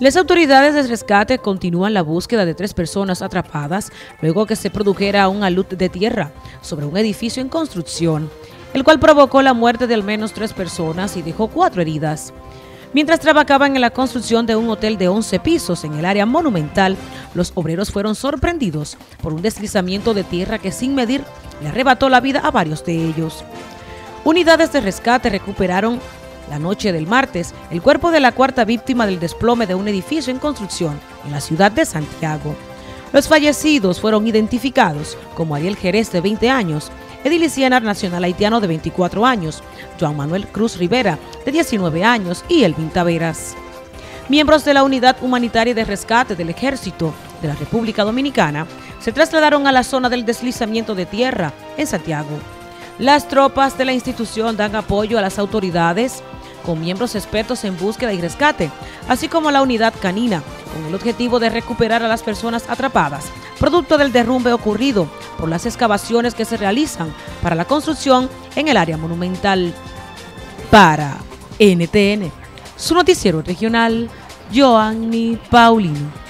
Las autoridades de rescate continúan la búsqueda de tres personas atrapadas luego que se produjera un alud de tierra sobre un edificio en construcción, el cual provocó la muerte de al menos tres personas y dejó cuatro heridas. Mientras trabajaban en la construcción de un hotel de 11 pisos en el área monumental, los obreros fueron sorprendidos por un deslizamiento de tierra que sin medir le arrebató la vida a varios de ellos. Unidades de rescate recuperaron la noche del martes, el cuerpo de la cuarta víctima del desplome de un edificio en construcción en la ciudad de Santiago. Los fallecidos fueron identificados como Ariel Jerez, de 20 años, Ediliciana Nacional Haitiano, de 24 años, Juan Manuel Cruz Rivera, de 19 años, y Elvin Taveras. Miembros de la Unidad Humanitaria de Rescate del Ejército de la República Dominicana se trasladaron a la zona del deslizamiento de tierra en Santiago. Las tropas de la institución dan apoyo a las autoridades con miembros expertos en búsqueda y rescate, así como la unidad canina, con el objetivo de recuperar a las personas atrapadas, producto del derrumbe ocurrido por las excavaciones que se realizan para la construcción en el área monumental. Para NTN, su noticiero regional, Joanny Paulino.